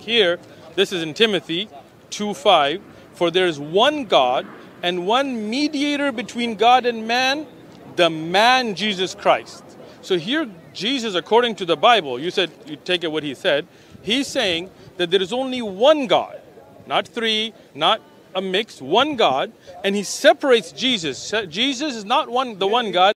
Here, this is in Timothy 2:5. For there is one God and one mediator between God and man, the man Jesus Christ. So here, Jesus, according to the Bible, you said you take it what he said. He's saying that there is only one God, not three, not a mix, one God, and he separates Jesus. Jesus is not one the one God.